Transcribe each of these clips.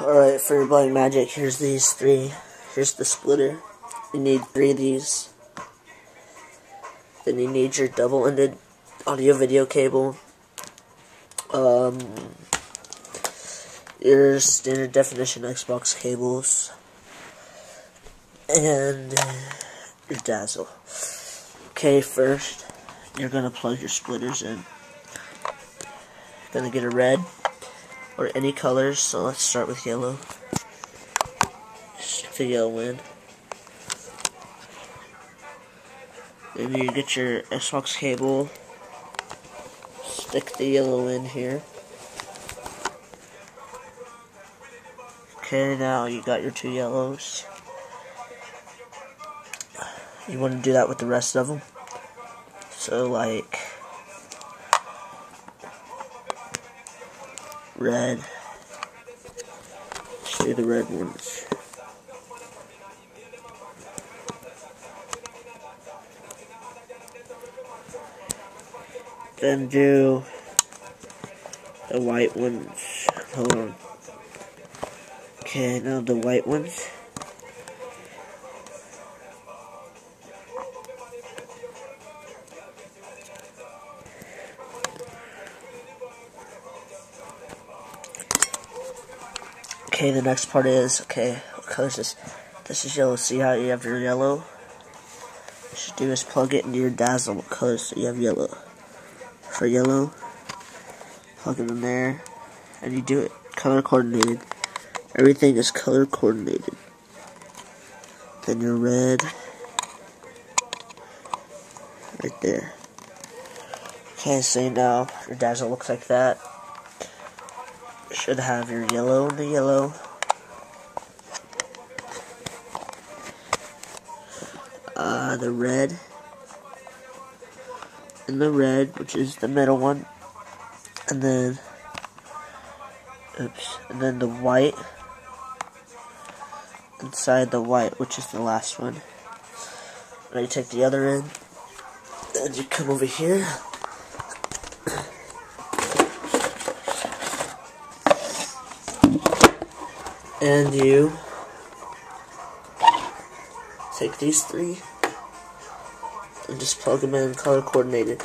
Alright, for your blind magic, here's these three. Here's the splitter. You need three of these. Then you need your double-ended audio-video cable. Um, your standard definition Xbox cables. And your dazzle. Okay, first, you're going to plug your splitters in. Gonna get a red or any colors. So let's start with yellow. The yellow in. Maybe you get your Xbox cable. Stick the yellow in here. Okay, now you got your two yellows. You want to do that with the rest of them. So, like, red. Let's the red ones. Then do the white ones. Hold on. Okay, now the white ones. Okay, the next part is, okay, what color is this? This is yellow. See how you have your yellow? What you should do is plug it into your dazzle color so you have yellow. For yellow, plug it in there, and you do it color coordinated. Everything is color coordinated. Then your red, right there. Okay, so now your dazzle looks like that should have your yellow the yellow. Uh, the red and the red, which is the middle one, and then, oops, and then the white inside the white, which is the last one. Now you take the other end, and you come over here. And you take these three and just plug them in color coordinated.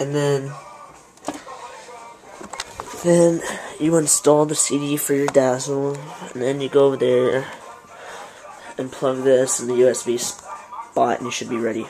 And then then you install the CD for your Dazzle, and then you go over there and plug this in the USB spot, and you should be ready.